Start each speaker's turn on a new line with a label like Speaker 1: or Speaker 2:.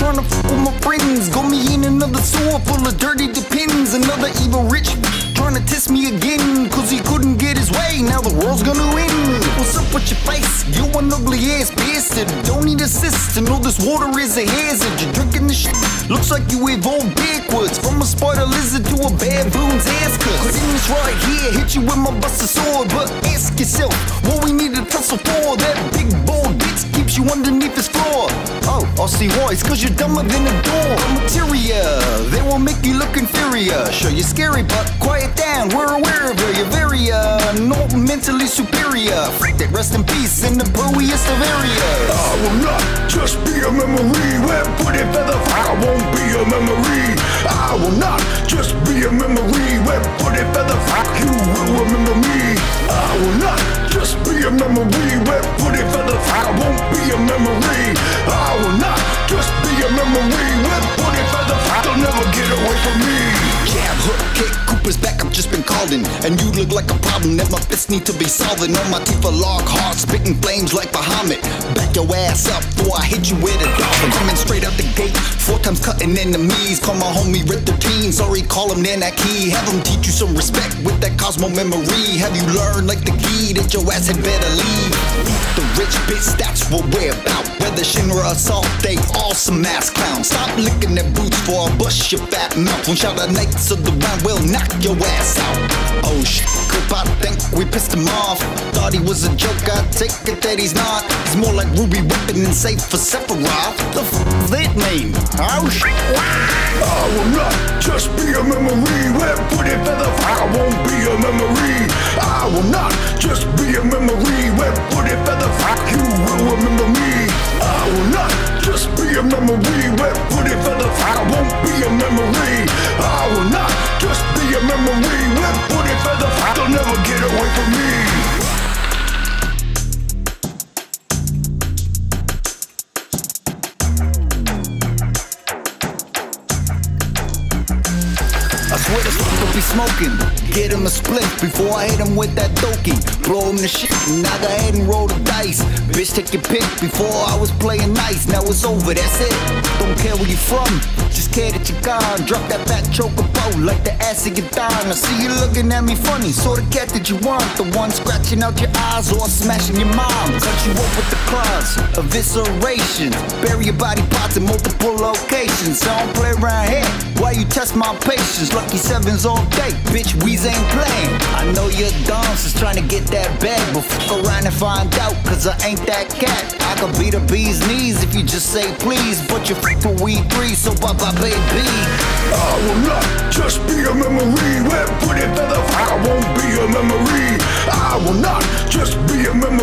Speaker 1: trying to fuck with my friends. Got me in another sewer full of dirty depends. Another evil rich trying to test me again. Cause he couldn't get his way, now the world's gonna win. What's up with your face? You an ugly ass bastard. Don't need assist to know this water is a hazard. You're drinking the shit. Looks like you evolved backwards from a spider lizard to a baboon's cut. Cause in this right here, hit you with my buster sword. But ask yourself, what we need to tussle for? That big bold bitch keeps you underneath his floor. Oh, I see why. It's cause you're dumber than a door. Materia, they will make you look inferior. Sure, you're scary, but quiet down. We're aware of you. You're very, uh, not mentally superior. Freak that rest in peace in the poorest of areas.
Speaker 2: I will not a memory. Where it feather, I won't be a memory. I will not just be a memory. Where put it feather, Just
Speaker 1: been called in And you look like a problem that my fists need to be solving. On my teeth are log hard, spitting flames like Bahamut. Back your ass up before I hit you with a dolphin. Coming straight out the gate, times cutting enemies Call my homie Rip the Teen, sorry call him Nanaki Have him teach you some respect with that Cosmo memory. Have you learned like the key that your ass had better leave? The rich bitch, that's what we're about. Whether Shinra assault, they all some ass clowns. Stop licking their boots for I bust your fat mouth. One shot of knights of the round will knock your ass out. Oh shit, Coop, I think we pissed him off. Thought he was a joke, I take it that he's not. He's more like Ruby Weapon and Safer Sephiroth. The f that mean? Oh shit,
Speaker 2: I will not just be a memory. Where put it feather, I won't be a memory. I will not just be
Speaker 1: Swear this will be smoking. Get him a split before I hit him with that dokie. Blow him the shit, and I go ahead and roll the dice. Bitch, take your pick. Before I was playing nice, now it's over, that's it. Don't care where you're from, just care that you're gone. Drop that fat choker boat like the ass of your thigh. I see you looking at me funny, sort of cat that you want. The one scratching out your eyes or smashing your mom. Cut you up with the claws, evisceration. Bury your body parts in multiple locations. I don't play around here. Why you test my patience? Lucky sevens all day, bitch. Weez ain't playing. I know you're dumb, just trying to get that bag, but fuck around and find out, cause I ain't that cat. I could beat a bee's knees if you just say please, but you fuck for we three, so bye bye, baby.
Speaker 2: I will not just be a memory. Where put it feather, I won't be a memory. I will not just be a memory.